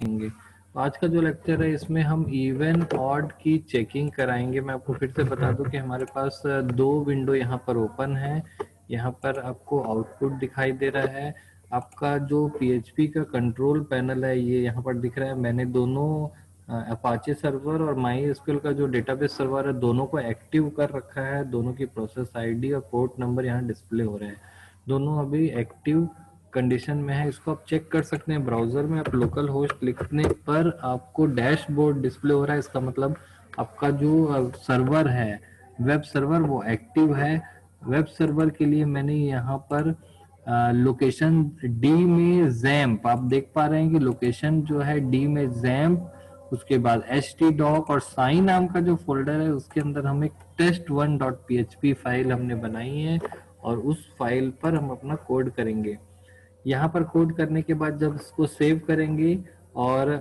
देखेंगे। तो आज का जो लेक्चर है, इसमें हम इवन ऑड की चेकिंग कराएँगे। मैं आपको फिर से बता दूँ कि हमारे पास दो विंडो यहाँ पर ओपन है। यहाँ पर आपको आउटपुट दिखाई दे रहा है। आपका जो पीएचपी का कंट्रोल पैनल है, ये यहाँ पर दिख रहा है। मैंने दोनों अपाचे सर्वर और माई का जो डेटाबेस सर्वर है, दोनों को एक्टिव कर रखा है। दोनों की प्रोसेस आईडी और पोर्ट नंबर यहाँ डिस्प्ले हो रहे हैं। दोनों अभी एक्टिव कंडीशन में है, इसको आप चेक कर सकते हैं। ब्राउज़र में आप लोकल होस्ट लिखने पर आपको डैशबोर्ड डिस्प्ले हो रहा है। इसका मतलब आपका जो सर्वर है वेब सर्वर वो एक्टिव है। वेब सर्वर के लिए मैंने यहाँ पर लोकेशन डी में जैम्प आप देख पा रहे हैं कि लोकेशन जो है डी में जैम्प उसके बाद एच टी डॉक और साई नाम का जो फोल्डर है, उसके अंदर हम एक test one dot P file हमने बनाई है और उस फ़ाइल पर हम अपना कोड करेंगे। यहाँ पर कोड करने के बाद जब इसको सेव करेंगे और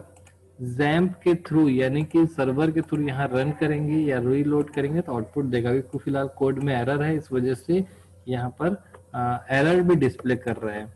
जैम्प के थ्रू यानी कि सर्वर के थ्रू यहाँ रन करेंगे या रीलोड करेंगे तो आउटपुट देगा। क्योंकि फ़िलहाल कोड में एरर है, इस वजह से यहाँ पर एरर भी डिस्प्ले कर रहा है।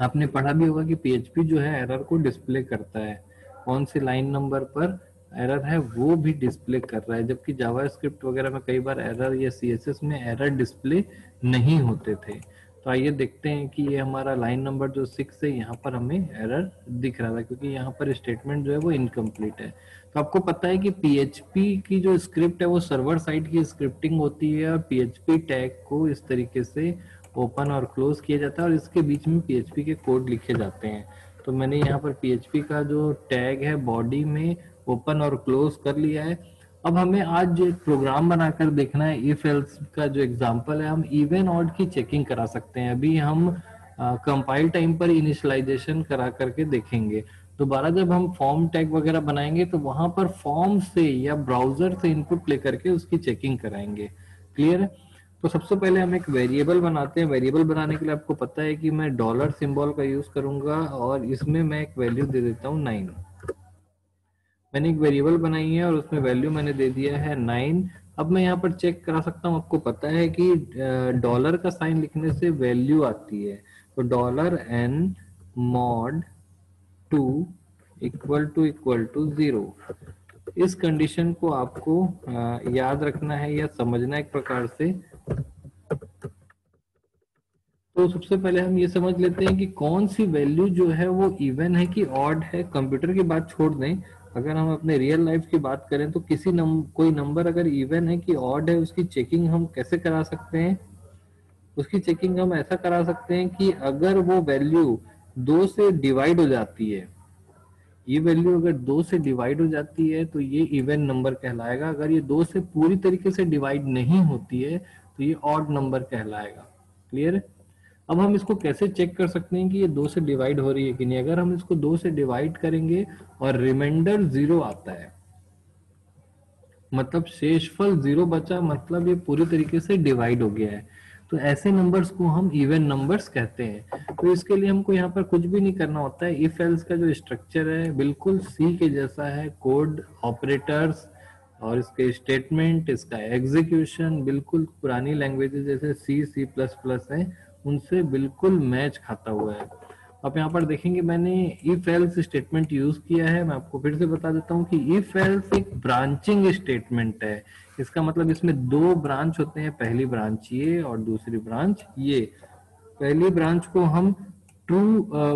आपने पढ़ा भी होगा कि पीएचपी जो है एरर को डिस्प्ले करता है। कौन से लाइन नंबर पर एरर है, वो भी डिस्प्ले कर रहा है। जबकि जावा स्क्रिप्ट वगैरह में कई बार एरर या सीएसएस में एरर डिस्प्ले नहीं होते थे। तो आइए देखते हैं कि ये हमारा लाइन नंबर जो सिक्स है, यहाँ पर हमें एरर दिख रहा था, क्योंकि यहाँ पर स्टेटमेंट जो है वो इनकम्प्लीट है। तो आपको पता है कि पीएचपी की जो स्क्रिप्ट है, वो सर्वर साइड की स्क्रिप्टिंग होती है और पीएचपी टैग को इस तरीके से ओपन और क्लोज किया जाता है और इसके बीच में पीएचपी के कोड लिखे जाते हैं। तो मैंने यहाँ पर पीएचपी का जो टैग है बॉडी में ओपन और क्लोज कर लिया है। अब हमें आज जो एक प्रोग्राम बनाकर देखना है इफ़ एल्स का जो एग्जांपल है, हम इवन ऑड की चेकिंग करा सकते हैं। अभी हम कंपाइल टाइम पर इनिशियलाइजेशन करा करके देखेंगे। दोबारा जब हम फॉर्म टैग वगैरह बनाएँगे तो वहाँ पर फॉर्म से या ब्राउज़र से इनपुट लेकर के उसकी चेकिंग कराएँगे। क्लियर है? तो सबसे पहले हम एक वेरिएबल बनाते हैं। वेरिएबल बनाने के लिए आपको पता है कि मैं डॉलर सिंबल का यूज़ करूँगा और इसमें मैं एक वैल्यू दे देता हूँ नाइन मैंने एक वेरिएबल बनाई है और उसमें वैल्यू मैंने दे दिया है नाइन। अब मैं यहाँ पर चेक करा सकता हूँ, आपको पता है कि डॉलर का साइन लिखने से वैल्यू आती है। तो dollar N mod two equal to equal to zero. इस कंडीशन को आपको याद रखना है या समझना एक प्रकार से। तो सबसे पहले हम ये समझ लेते हैं कि कौन सी वैल्यू जो है वो इवन है कि ऑड है। कंप्यूटर की बात छोड़ दें अगर हम अपने रियल लाइफ की बात करें तो किसी नम, कोई नंबर अगर इवन है कि ऑड है उसकी चेकिंग हम कैसे करा सकते हैं? उसकी चेकिंग हम ऐसा करा सकते हैं कि अगर वो वैल्यू दो से डिवाइड हो जाती है ये वैल्यू अगर दो से डिवाइड हो जाती है तो ये इवन नंबर कहलाएगा। अगर ये दो से पूरी तरीके से डिवाइड नहीं होती है तो ये ऑड नंबर कहलाएगा। क्लियर है अब हम इसको कैसे चेक कर सकते हैं कि ये दो से डिवाइड हो रही है कि नहीं? अगर हम इसको दो से डिवाइड करेंगे और रिमाइंडर ज़ीरो आता है मतलब शेषफल ज़ीरो बचा मतलब ये पूरी तरीके से डिवाइड हो गया है। तो ऐसे नंबर्स को हम इवन नंबर्स कहते हैं। तो इसके लिए हमको यहाँ पर कुछ भी नहीं करना होता है। इफ़ एल्स का जो स्ट्रक्चर है, बिल्कुल सी के जैसा है। कोड ऑपरेटर्स और इसके स्टेटमेंट इसका एग्जीक्यूशन बिल्कुल पुरानी लैंग्वेजेस जैसे सी सी प्लस प्लस है। उनसे बिल्कुल मैच खाता हुआ है। आप यहाँ पर देखेंगे, मैंने इफ़ एल्स स्टेटमेंट यूज़ किया है। मैं आपको फिर से बता देता हूँ कि इफ़ एल्स एक ब्रांचिंग स्टेटमेंट है। इसका मतलब इसमें दो ब्रांच होते हैं, पहली ब्रांच ये और दूसरी ब्रांच ये। पहली ब्रांच को हम ट्रू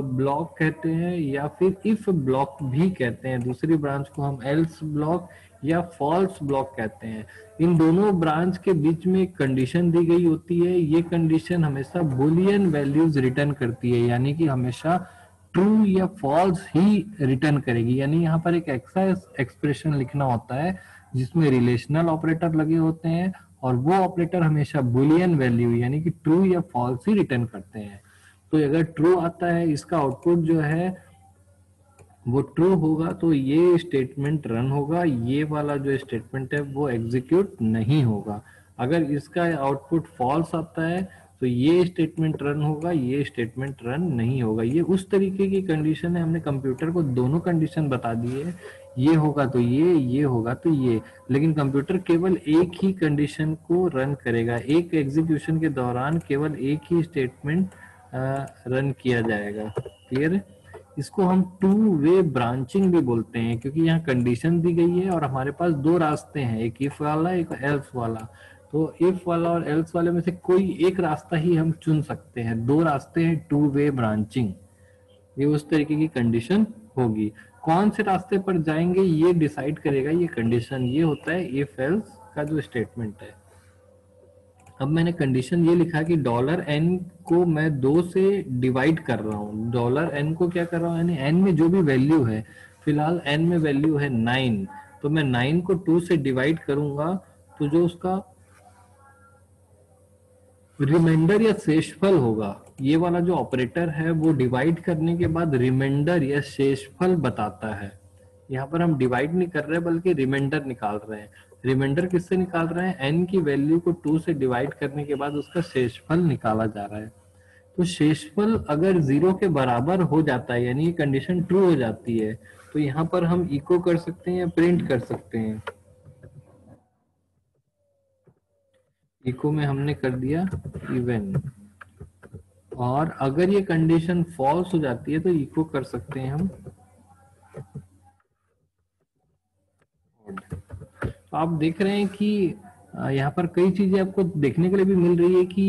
ब्लॉक कहते हैं या फिर इफ़ ब्लॉक भी कहते हैं। दूसरी ब्रांच को हम एल्स ब्लॉक या फॉल्स ब्लॉक कहते हैं। इन दोनों ब्रांच के बीच में एक कंडीशन दी गई होती है। ये कंडीशन हमेशा बुलियन वैल्यूज़ रिटर्न करती है, यानी कि हमेशा ट्रू या फॉल्स ही रिटर्न करेगी। यानी यहाँ पर एक एक्सप्रेशन लिखना होता है, जिसमें रिलेशनल ऑपरेटर लगे होते हैं और वो ऑपरेटर हमेशा बुलियन वैल्यू यानी कि ट्रू या फॉल्स ही रिटर्न करते हैं। तो अगर ट्रू आता है, इसका आउटपुट जो है वो ट्रू होगा तो ये स्टेटमेंट रन होगा, ये वाला जो स्टेटमेंट है वो एग्जीक्यूट नहीं होगा। अगर इसका आउटपुट फॉल्स आता है तो ये स्टेटमेंट रन होगा, ये स्टेटमेंट रन नहीं होगा। ये उस तरीके की कंडीशन है, हमने कंप्यूटर को दोनों कंडीशन बता दी है ये होगा तो ये ये होगा तो ये। लेकिन कंप्यूटर केवल एक ही कंडीशन को रन करेगा। एक एग्जीक्यूशन के दौरान केवल एक ही स्टेटमेंट रन किया जाएगा। क्लियर है इसको हम टू वे ब्रांचिंग भी बोलते हैं, क्योंकि यहाँ कंडीशन दी गई है और हमारे पास दो रास्ते हैं, एक इफ़ वाला, एक एल्स वाला। तो इफ़ वाला और एल्स वाले में से कोई एक रास्ता ही हम चुन सकते हैं। दो रास्ते हैं टू वे ब्रांचिंग ये उस तरीके की कंडीशन होगी। कौन से रास्ते पर जाएँगे, ये डिसाइड करेगा, ये कंडीशन ये होता है इफ़ एल्स का जो स्टेटमेंट है। अब मैंने कंडीशन ये लिखा कि डॉलर एन को मैं दो से डिवाइड कर रहा हूँ। डॉलर एन को क्या कर रहा हूँ? यानी एन में जो भी वैल्यू है, फ़िलहाल एन में वैल्यू है नाइन तो मैं नाइन को टू से डिवाइड करूँगा तो जो उसका रिमाइंडर या शेषफल होगा, ये वाला जो ऑपरेटर है, वो डिवाइड करने के बाद रिमाइंडर या शेषफल बताता है। यहाँ पर हम डिवाइड नहीं कर रहे, बल्कि रिमाइंडर निकाल रहे हैं। रिमाइंडर किससे निकाल रहे हैं? एन की वैल्यू को टू से डिवाइड करने के बाद उसका शेषफल निकाला जा रहा है। तो शेषफल अगर ज़ीरो के बराबर हो जाता है, यानी कंडीशन ट्रू हो जाती है तो यहाँ पर हम इको कर सकते हैं या प्रिंट कर सकते हैं। इको में हमने कर दिया इवन और अगर ये कंडीशन फॉल्स हो जाती है तो इको कर सकते हैं हम। आप देख रहे हैं कि यहाँ पर कई चीज़ें आपको देखने के लिए भी मिल रही है कि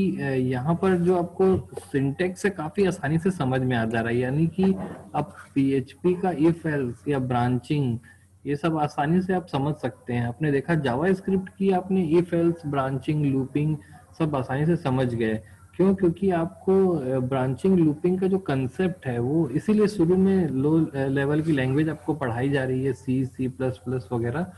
यहाँ पर जो आपको सिंटेक्स है काफ़ी आसानी से समझ में आ जा रहा है। यानी कि आप पीएचपी का इफ़ एल्स या ब्रांचिंग ये सब आसानी से आप समझ सकते हैं। आपने देखा जावा स्क्रिप्ट की आपने इफ़ एल्स ब्रांचिंग लूपिंग सब आसानी से समझ गए। क्यों? क्योंकि आपको ब्रांचिंग लूपिंग का जो कंसेप्ट है, वो इसीलिए शुरू में लो लेवल की लैंग्वेज आपको पढ़ाई जा रही है सी सी प्लस प्लस वगैरह।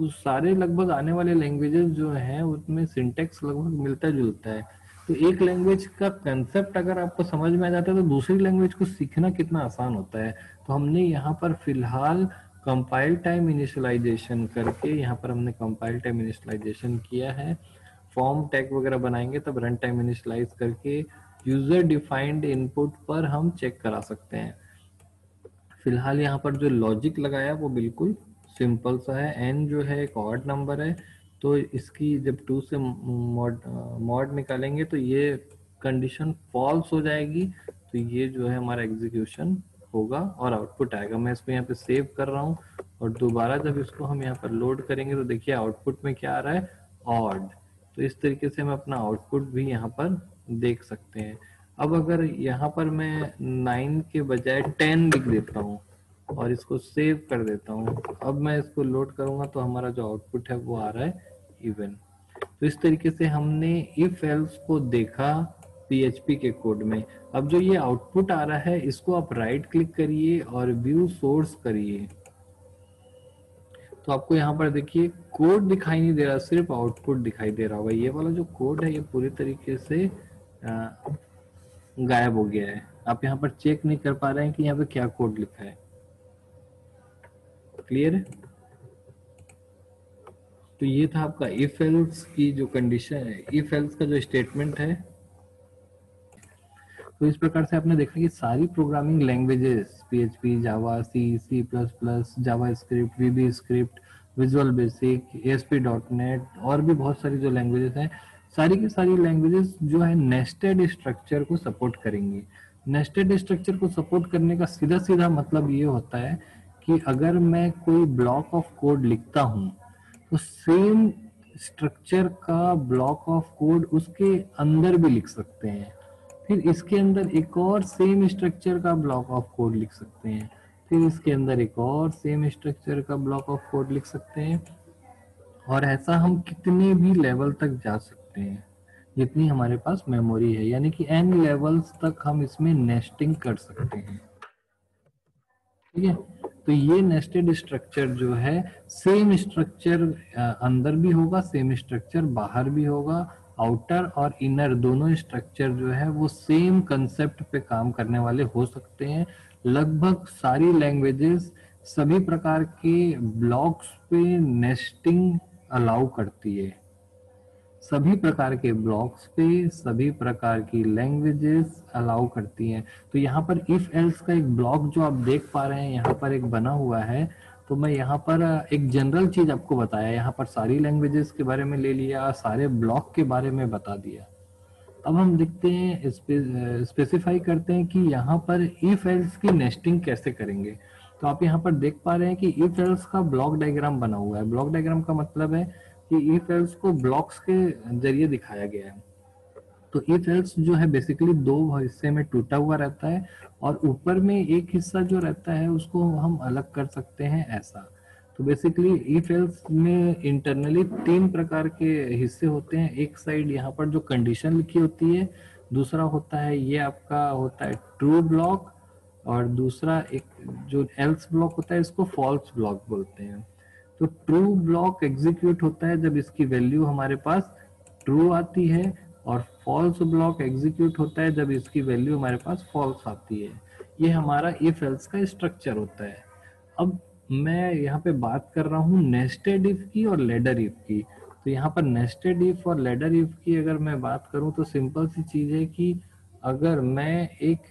उस सारे लगभग आने वाले लैंग्वेजेस जो हैं उसमें सिंटेक्स लगभग मिलता जुलता है। तो एक लैंग्वेज का कंसेप्ट अगर आपको समझ में आ जाता है तो दूसरी लैंग्वेज को सीखना कितना आसान होता है। तो हमने यहाँ पर फ़िलहाल कंपाइल टाइम इनिशियलाइजेशन करके, यहाँ पर हमने कंपाइल टाइम इनिशियलाइजेशन किया है। फॉर्म टैग वगैरह बनाएँगे, तब रन टाइम इनिशलाइज करके यूज़र डिफाइंड इनपुट पर हम चेक करा सकते हैं। फ़िलहाल यहाँ पर जो लॉजिक लगाया, वो बिल्कुल सिंपल सा है। एन जो है, एक ऑड नंबर है। तो इसकी जब टू से मॉड मॉड निकालेंगे तो ये कंडीशन फॉल्स हो जाएगी। तो ये जो है हमारा एग्जीक्यूशन होगा और आउटपुट आएगा। मैं इसको यहाँ पे सेव कर रहा हूँ और दोबारा जब इसको हम यहाँ पर लोड करेंगे तो देखिए आउटपुट में क्या आ रहा है? ऑड तो इस तरीके से हम अपना आउटपुट भी यहाँ पर देख सकते हैं। अब अगर यहाँ पर मैं नाइन के बजाय टेन लिख देता हूँ और इसको सेव कर देता हूँ। अब मैं इसको लोड करूँगा तो हमारा जो आउटपुट है वो आ रहा है इवन तो इस तरीके से हमने इफ़ एल्स को देखा पीएचपी के कोड में। अब जो ये आउटपुट आ रहा है, इसको आप राइट क्लिक करिए और व्यू सोर्स करिए। तो आपको यहाँ पर देखिए कोड दिखाई नहीं दे रहा, सिर्फ़ आउटपुट दिखाई दे रहा होगा। ये वाला जो कोड है, ये पूरी तरीके से गायब हो गया है। आप यहाँ पर चेक नहीं कर पा रहे हैं कि यहाँ पे क्या कोड लिखा है। क्लियर है? तो ये था आपका इफ़ एल्स की जो कंडीशन है इफ़ एल्स का जो स्टेटमेंट है तो इस प्रकार से आपने देखा कि सारी programming languages PHP Java C C plus plus JavaScript VBScript visual basic SP dot net और भी बहुत सारी जो लैंग्वेजेस हैं, सारी की सारी लैंग्वेजेस जो है नेस्टेड स्ट्रक्चर को सपोर्ट करेंगी। नेस्टेड स्ट्रक्चर को सपोर्ट करने का सीधा सीधा मतलब ये होता है कि अगर मैं कोई ब्लॉक ऑफ़ कोड लिखता हूँ तो सेम स्ट्रक्चर का ब्लॉक ऑफ़ कोड उसके अंदर भी लिख सकते हैं। फिर इसके अंदर एक और सेम स्ट्रक्चर का ब्लॉक ऑफ़ कोड लिख सकते हैं। फिर इसके अंदर एक और सेम स्ट्रक्चर का ब्लॉक ऑफ़ कोड लिख सकते हैं। और ऐसा हम कितने भी लेवल तक जा सकते हैं, जितनी हमारे पास मेमोरी है। यानी कि एन लेवल्स तक हम इसमें नेस्टिंग कर सकते हैं। ठीक है? तो ये नेस्टेड स्ट्रक्चर जो है सेम स्ट्रक्चर अंदर भी होगा सेम स्ट्रक्चर बाहर भी होगा आउटर और इनर दोनों स्ट्रक्चर जो है, वो सेम कंसेप्ट पे काम करने वाले हो सकते हैं। लगभग सारी लैंग्वेजेस सभी प्रकार के ब्लॉक्स पे नेस्टिंग अलाउ करती है। सभी प्रकार के ब्लॉक्स पे, सभी प्रकार की लैंग्वेजेस अलाउ करती हैं। तो यहाँ पर इफ़ एल्स का एक ब्लॉक जो आप देख पा रहे हैं, यहाँ पर एक बना हुआ है। तो मैं यहाँ पर एक जनरल चीज़ आपको बताया। यहाँ पर सारी लैंग्वेजेस के बारे में ले लिया, सारे ब्लॉक के बारे में बता दिया। अब हम देखते हैं स्पेसिफाई करते हैं कि यहाँ पर इफ़ एल्स की नेस्टिंग कैसे करेंगे। तो आप यहाँ पर देख पा रहे हैं कि इफ़ एल्स का ब्लॉक डायग्राम बना हुआ है। ब्लॉक डायग्राम का मतलब है कि इफ़ एल्स को ब्लॉक्स के ज़रिए दिखाया गया है। तो ई एल्स जो है बेसिकली दो हिस्से में टूटा हुआ रहता है और ऊपर में एक हिस्सा जो रहता है उसको हम अलग कर सकते हैं ऐसा। तो बेसिकली ई एल्स में इंटरनली तीन प्रकार के हिस्से होते हैं। एक साइड यहाँ पर जो कंडीशन लिखी होती है, दूसरा होता है ये आपका होता है ट्रू ब्लॉक और दूसरा एक जो एल्स ब्लॉक होता है इसको फॉल्स ब्लॉक बोलते हैं। तो ट्रू ब्लॉक एग्जीक्यूट होता है जब इसकी वैल्यू हमारे पास ट्रू आती है और फॉल्स ब्लॉक एग्जीक्यूट होता है जब इसकी वैल्यू हमारे पास फॉल्स आती है। ये हमारा इफ़ एल्स का स्ट्रक्चर होता है। अब मैं यहाँ पे बात कर रहा हूँ नेस्टेड इफ़ की और लेडर इफ़ की। तो यहाँ पर नेस्टेड इफ़ और लेडर इफ़ की अगर मैं बात करूँ तो सिंपल सी चीज़ है कि अगर मैं एक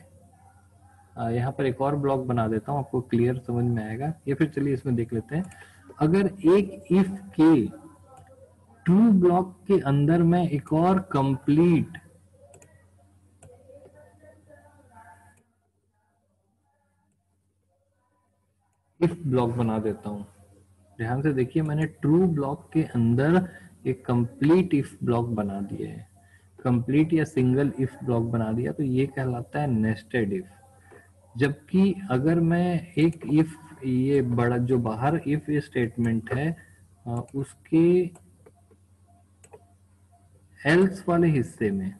यहाँ पर एक और ब्लॉक बना देता हूँ, आपको क्लियर समझ में आएगा। या फिर चलिए इसमें देख लेते हैं। अगर एक इफ़ के ट्रू ब्लॉक के अंदर मैं एक और कंप्लीट इफ़ ब्लॉक बना देता हूँ। ध्यान से देखिए, मैंने ट्रू ब्लॉक के अंदर एक कंप्लीट इफ़ ब्लॉक बना दिया है। कंप्लीट या सिंगल इफ़ ब्लॉक बना दिया तो ये कहलाता है नेस्टेड इफ़ जबकि अगर मैं एक इफ़ ये बड़ा, जो बाहर इफ़ स्टेटमेंट है उसके एल्स वाले हिस्से में,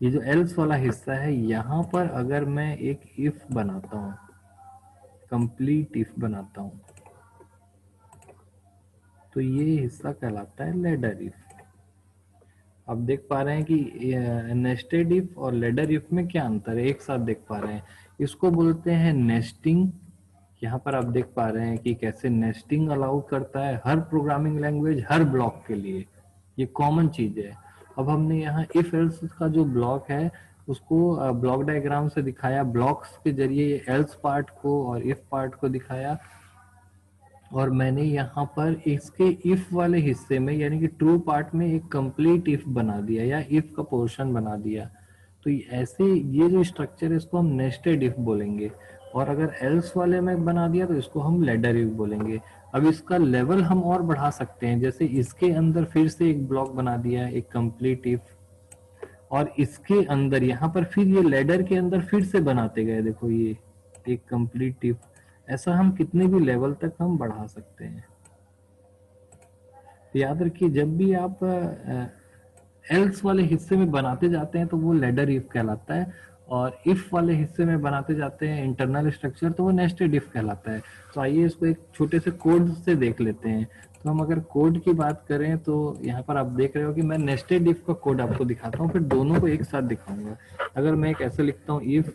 ये जो एल्स वाला हिस्सा है, यहाँ पर अगर मैं एक इफ़ बनाता हूँ कंप्लीट इफ़ बनाता हूँ तो ये हिस्सा कहलाता है लेडर इफ़ आप देख पा रहे हैं कि नेस्टेड इफ़ और लेडर इफ़ में क्या अंतर है? एक साथ देख पा रहे हैं। इसको बोलते हैं नेस्टिंग यहाँ पर आप देख पा रहे हैं कि कैसे नेस्टिंग अलाउ करता है हर प्रोग्रामिंग लैंग्वेज हर ब्लॉक के लिए। ये कॉमन चीज़ है। अब हमने यहाँ इफ़ एल्स का जो ब्लॉक है, उसको ब्लॉक डायग्राम से दिखाया ब्लॉक्स के ज़रिए एल्स पार्ट को और इफ़ पार्ट को दिखाया। और मैंने यहाँ पर इसके इफ़ वाले हिस्से में, यानी कि ट्रू पार्ट में एक कंप्लीट इफ़ बना दिया या इफ़ का पोर्शन बना दिया। तो ऐसे, ये जो स्ट्रक्चर है, इसको हम नेस्टेड इफ़ बोलेंगे। और अगर एल्स वाले में बना दिया तो इसको हम लेडर इफ़ बोलेंगे। अब इसका लेवल हम और बढ़ा सकते हैं। जैसे इसके अंदर फिर से एक ब्लॉक बना दिया, एक कंप्लीट इफ़ और इसके अंदर, यहाँ पर फिर ये लेडर के अंदर फिर से बनाते गए। देखो ये, एक कंप्लीट इफ़ ऐसा हम कितने भी लेवल तक हम बढ़ा सकते हैं। याद रखिए, जब भी आप एल्स वाले हिस्से में बनाते जाते हैं तो वो लेडर इफ़ कहलाता है। और इफ़ वाले हिस्से में बनाते जाते हैं इंटरनल स्ट्रक्चर तो वो नेस्टेड इफ़ कहलाता है। तो आइए इसको एक छोटे से कोड से देख लेते हैं। तो हम अगर कोड की बात करें तो यहाँ पर आप देख रहे हो कि मैं नेस्टेड इफ़ का कोड आपको दिखाता हूँ, फिर दोनों को एक साथ दिखाऊँगा। अगर मैं एक ऐसे लिखता हूँ इफ़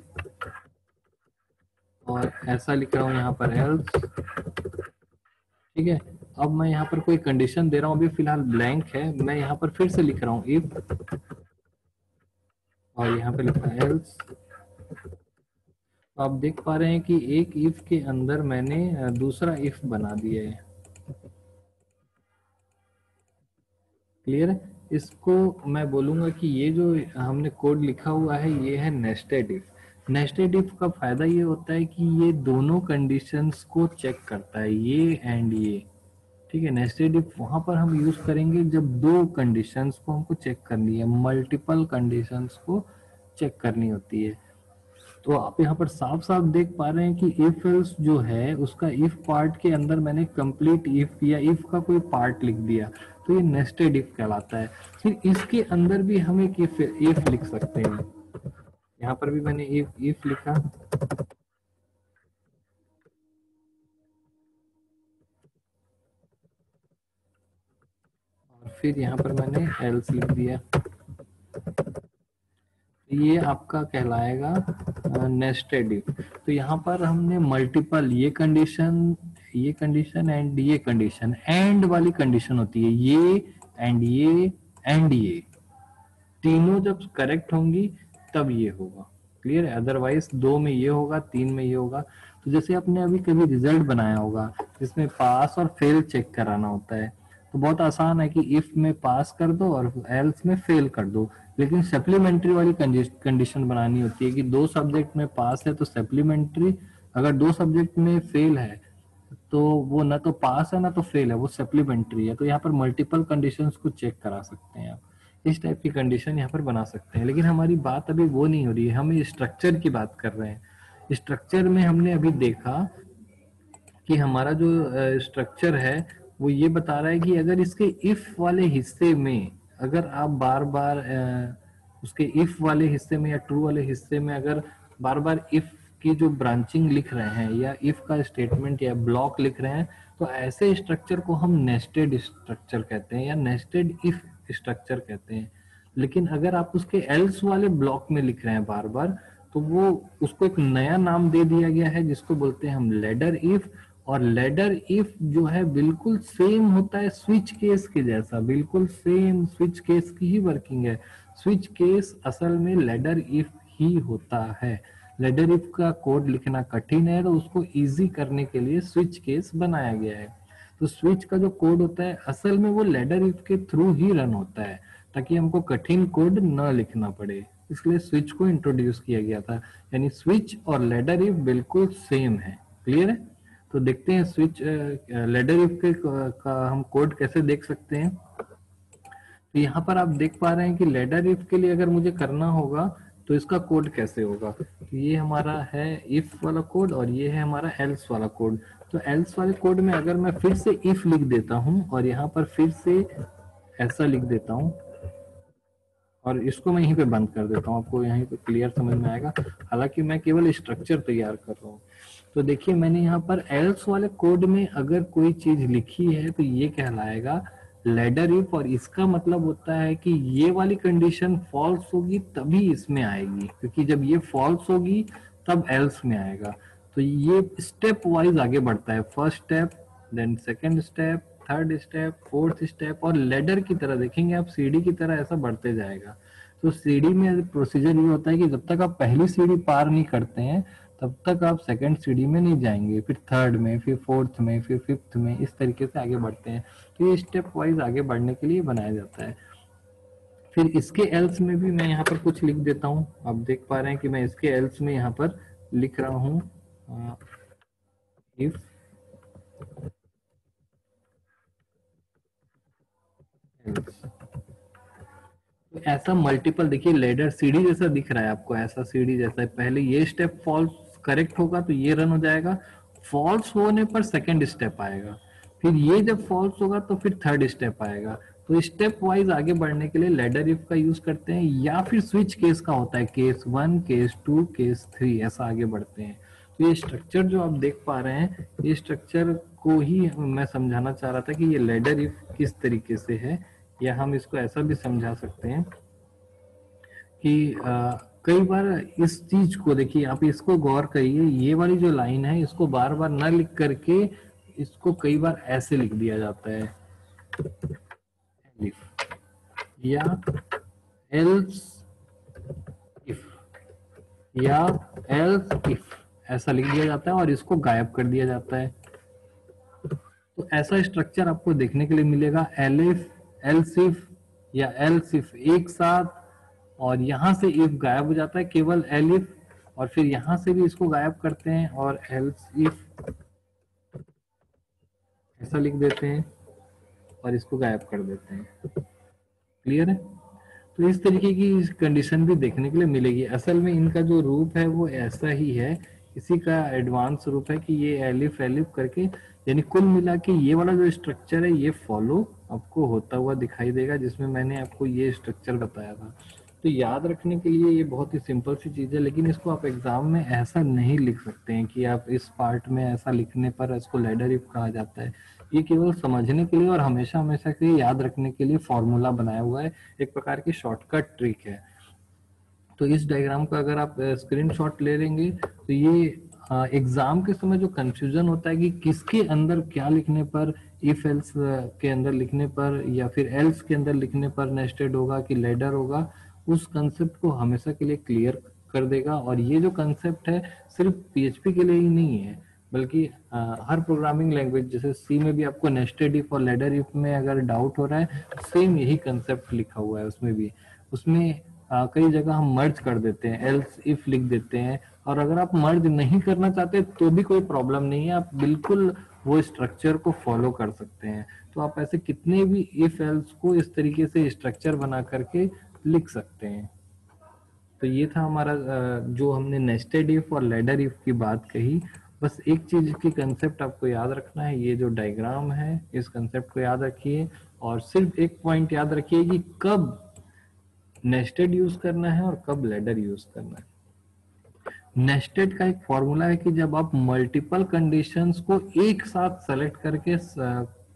और ऐसा लिख रहा हूँ यहाँ पर एल्स ठीक है? अब मैं यहाँ पर कोई कंडीशन दे रहा हूँ, अभी फ़िलहाल ब्लैंक है। मैं यहाँ पर फिर से लिख रहा हूँ इफ़ और यहाँ पे लिखा है एल्स आप देख पा रहे हैं कि एक इफ़ के अंदर मैंने दूसरा इफ़ बना दिया है। क्लियर है? इसको मैं बोलूँगा कि ये जो हमने कोड लिखा हुआ है, ये है नेस्टेड इफ़ नेस्टेड इफ़ का फ़ायदा ये होता है कि ये दोनों कंडीशंस को चेक करता है, ये एंड ये। ठीक है, नेस्टेड इफ़ वहाँ पर हम यूज़ करेंगे जब दो कंडीशंस को हमको चेक करनी है मल्टीपल कंडीशंस को चेक करनी होती है। तो आप यहाँ पर साफ़ साफ़ देख पा रहे हैं कि इफ़ एल्स जो है, उसका इफ़ पार्ट के अंदर मैंने कंप्लीट इफ़ या इफ़ का कोई पार्ट लिख दिया तो ये नेस्टेड इफ़ कहलाता है। फिर इसके अंदर भी हम एक इफ़ इफ़ लिख सकते हैं। यहाँ पर भी मैंने इफ़ इफ़ लिखा। फिर यहाँ पर मैंने एल्स लिख दिया। ये आपका कहलाएगा नेस्टेड इफ़ तो यहाँ पर हमने मल्टीपल ये कंडीशन ये कंडीशन एंड ये कंडीशन एंड वाली कंडीशन होती है ये एंड ये एंड ये। तीनों जब करेक्ट होंगी, तब ये होगा। क्लियर है? अदरवाइज़ दो में ये होगा, तीन में ये होगा। तो जैसे आपने अभी कभी रिज़ल्ट बनाया होगा, जिसमें पास और फेल चेक कराना होता है तो बहुत आसान है कि इफ़ में पास कर दो और एल्स में फेल कर दो। लेकिन सप्लीमेंट्री वाली कंडीशन बनानी होती है कि दो सब्जेक्ट में पास है तो सप्लीमेंट्री अगर दो सब्जेक्ट में फेल है तो वो ना तो पास है, ना तो फेल है, वो सप्लीमेंट्री है। तो यहाँ पर मल्टीपल कंडीशन को चेक करा सकते हैं आप। इस टाइप की कंडीशन यहाँ पर बना सकते हैं। लेकिन हमारी बात अभी वो नहीं हो रही है, हम स्ट्रक्चर की बात कर रहे हैं। स्ट्रक्चर में हमने अभी देखा कि हमारा जो स्ट्रक्चर है वो ये बता रहा है कि अगर इसके इफ़ वाले हिस्से में, अगर आप बार बार उसके इफ़ वाले हिस्से में या ट्रू वाले हिस्से में अगर बार बार इफ़ की जो ब्रांचिंग लिख रहे हैं या इफ़ का स्टेटमेंट या ब्लॉक लिख रहे हैं तो ऐसे स्ट्रक्चर को हम नेस्टेड स्ट्रक्चर कहते हैं या नेस्टेड इफ़ स्ट्रक्चर कहते हैं। लेकिन अगर आप उसके एल्स वाले ब्लॉक में लिख रहे हैं बार बार तो वो उसको एक नया नाम दे दिया गया है, जिसको बोलते हैं हम लेडर इफ़ और लेडर इफ़ जो है बिल्कुल सेम होता है स्विच केस के जैसा। बिल्कुल सेम स्विच केस की ही वर्किंग है। स्विच केस असल में लेडर इफ़ ही होता है। लेडर इफ़ का कोड लिखना कठिन है तो उसको इजी करने के लिए स्विच केस बनाया गया है। तो स्विच का जो कोड होता है, असल में वो लेडर इफ़ के थ्रू ही रन होता है, ताकि हमको कठिन कोड न लिखना पड़े। इसलिए स्विच को इंट्रोड्यूस किया गया था। यानी स्विच और लेडर इफ़ बिल्कुल सेम है। क्लियर है? तो देखते हैं स्विच लेडर इफ़ के का हम कोड कैसे देख सकते हैं। तो यहाँ पर आप देख पा रहे हैं कि लेडर इफ़ के लिए अगर मुझे करना होगा तो इसका कोड कैसे होगा? तो ये हमारा है इफ़ वाला कोड और ये है हमारा एल्स वाला कोड तो एल्स वाले कोड में अगर मैं फिर से इफ़ लिख देता हूँ और यहाँ पर फिर से ऐसा लिख देता हूँ, और इसको मैं यहीं पे बंद कर देता हूँ। आपको यहीं पे क्लियर समझ में आएगा। हालाँकि मैं केवल स्ट्रक्चर तैयार कर रहा हूँ। तो देखिए, मैंने यहाँ पर एल्स वाले कोड में अगर कोई चीज़ लिखी है तो ये कहलाएगा लेडर इफ़ और इसका मतलब होता है कि ये वाली कंडीशन फॉल्स होगी, तभी इसमें आएगी। क्योंकि जब ये फॉल्स होगी, तब एल्स में आएगा। तो ये स्टेप वाइज आगे बढ़ता है। First step then second step third step fourth step और लेडर की तरह देखेंगे आप सीढ़ी की तरह ऐसा बढ़ते जाएगा। तो सीढ़ी में प्रोसीजर ये होता है कि जब तक आप पहली सीढ़ी पार नहीं करते हैं तब तक आप सेकंड सीढ़ी में नहीं जाएँगे, फिर थर्ड में, फिर फोर्थ में, फिर फिफ्थ में इस तरीके से आगे बढ़ते हैं। तो ये स्टेप वाइज आगे बढ़ने के लिए बनाया जाता है। फिर इसके एल्स में भी मैं यहाँ पर कुछ लिख देता हूँ। आप देख पा रहे हैं कि मैं इसके एल्स में यहाँ पर लिख रहा हूँ। इफ़ ऐसा मल्टीपल देखिए लेडर सीढ़ी जैसा दिख रहा है आपको, ऐसा सीढ़ी जैसा है। पहले ये स्टेप फॉल्स करेक्ट होगा तो ये रन हो जाएगा। फॉल्स होने पर सेकेंड स्टेप आएगा। फिर ये जब फॉल्स होगा तो फिर थर्ड स्टेप आएगा। तो स्टेप वाइज आगे बढ़ने के लिए लेडर इफ़ का यूज़ करते हैं या फिर स्विच केस का होता है। Case one case two case three ऐसा आगे बढ़ते हैं। तो ये स्ट्रक्चर जो आप देख पा रहे हैं ये स्ट्रक्चर को ही मैं समझाना चाह रहा था कि ये लेडर इफ़ किस तरीके से है। या हम इसको ऐसा भी समझा सकते हैं कि आ, कई बार इस चीज़ को देखिए, आप इसको गौर करिए, ये वाली जो लाइन है, इसको बार बार ना लिख करके इसको कई बार ऐसे लिख दिया जाता है। या एल्स इफ़ या एल्स इफ़ ऐसा लिख दिया जाता है और इसको गायब कर दिया जाता है। तो ऐसा स्ट्रक्चर आपको देखने के लिए मिलेगा एलिफ एल सिफ या एल सिफ एक साथ और यहाँ से इफ़ गायब हो जाता है, केवल एलिफ और फिर यहाँ से भी इसको गायब करते हैं और एल्स इफ़ ऐसा लिख देते हैं और इसको गायब कर देते हैं। क्लियर है? तो इस तरीके की कंडीशन भी देखने के लिए मिलेगी। असल में इनका जो रूप है, वो ऐसा ही है। इसी का एडवांस रूप है कि ये एलिफ एलिफ करके, यानी कुल मिला के ये वाला जो स्ट्रक्चर है, ये फॉलो आपको होता हुआ दिखाई देगा, जिसमें मैंने आपको ये स्ट्रक्चर बताया था। तो याद रखने के लिए ये बहुत ही सिंपल सी चीज़ है, लेकिन इसको आप एग्ज़ाम में ऐसा नहीं लिख सकते हैं कि आप इस पार्ट में ऐसा लिखने पर इसको लेडर इफ़ कहा जाता है। ये केवल समझने के लिए और हमेशा हमेशा के याद रखने के लिए फॉर्मूला बनाया हुआ है। एक प्रकार की शॉर्टकट ट्रिक है। तो इस डायग्राम का अगर आप स्क्रीन ले लेंगे तो ये एग्ज़ाम के समय जो कंफ्यूजन होता है कि किसके अंदर क्या लिखने पर इफ़ एल्स के अंदर लिखने पर या फिर एल्स के अंदर लिखने पर नेस्टेड होगा कि लेडर होगा उस कंसेप्ट को हमेशा के लिए क्लियर कर देगा। और ये जो कंसेप्ट है सिर्फ़ पीएचपी के लिए ही नहीं है बल्कि आ, हर प्रोग्रामिंग लैंग्वेज जैसे सी में भी आपको नेस्टेड इफ़ और लेडर इफ़ में अगर डाउट हो रहा है सेम यही कंसेप्ट लिखा हुआ है उसमें भी। उसमें आ, कई जगह हम मर्ज कर देते हैं एल्स इफ़ लिख देते हैं। और अगर आप मर्ज नहीं करना चाहते तो भी कोई प्रॉब्लम नहीं है। आप बिल्कुल वो स्ट्रक्चर को फॉलो कर सकते हैं। तो आप ऐसे कितने भी इफ़ एल्स को इस तरीके से स्ट्रक्चर बना करके लिख सकते हैं। तो ये था हमारा जो हमने नेस्टेड इफ़ और लेडर इफ़ की बात कही। बस एक चीज़ की कंसेप्ट आपको याद रखना है, ये जो डायग्राम है, इस कंसेप्ट को याद रखिए। और सिर्फ़ एक पॉइंट याद रखिए कि कब नेस्टेड यूज़ करना है और कब लेडर यूज़ करना है। नेस्टेड का एक फॉर्मूला है कि जब आप मल्टीपल कंडीशंस को एक साथ सेलेक्ट करके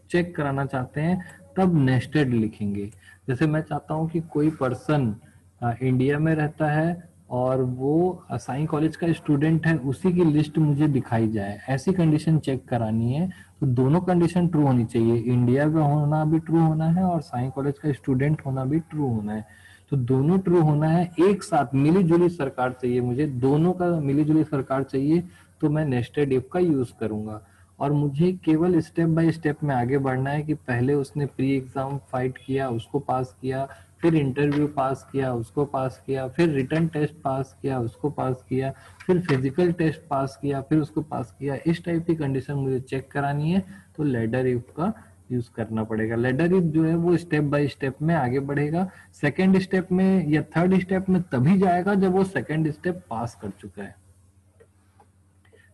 चेक कराना चाहते हैं तब नेस्टेड लिखेंगे। जैसे मैं चाहता हूँ कि कोई पर्सन इंडिया में रहता है और वो साई कॉलेज का स्टूडेंट है, उसी की लिस्ट मुझे दिखाई जाए। ऐसी कंडीशन चेक करानी है तो दोनों कंडीशन ट्रू होनी चाहिए। इंडिया का होना भी ट्रू होना है और साई कॉलेज का स्टूडेंट होना भी ट्रू होना है। तो दोनों ट्रू होना है, एक साथ मिली जुली सरकार चाहिए मुझे, दोनों का मिली जुली सरकार चाहिए तो मैं नेस्टेड इफ़ का यूज़ करूँगा। और मुझे केवल स्टेप बाय स्टेप में आगे बढ़ना है कि पहले उसने प्री एग्ज़ाम फाइट किया, उसको पास किया, फिर इंटरव्यू पास किया, उसको पास किया, फिर रिटर्न टेस्ट पास किया, उसको पास किया, फिर फ़िज़िकल टेस्ट पास किया, फिर उसको पास किया। इस टाइप की कंडीशन मुझे चेक करानी है तो लेडर इफ़ का यूज़ करना पड़ेगा। लेडर इफ़ जो है वो स्टेप बाय स्टेप में आगे बढ़ेगा। सेकेंड स्टेप में या थर्ड स्टेप में तभी जाएगा जब वो सेकेंड स्टेप पास कर चुका है।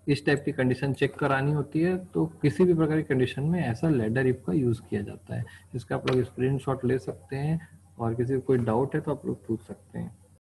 इस टाइप की कंडीशन चेक करानी होती है तो किसी भी प्रकार की कंडीशन में ऐसा लेडर इफ़ का यूज़ किया जाता है इसका आप लोग स्क्रीन ले सकते हैं और किसी कोई डाउट है तो आप लोग पूछ सकते हैं।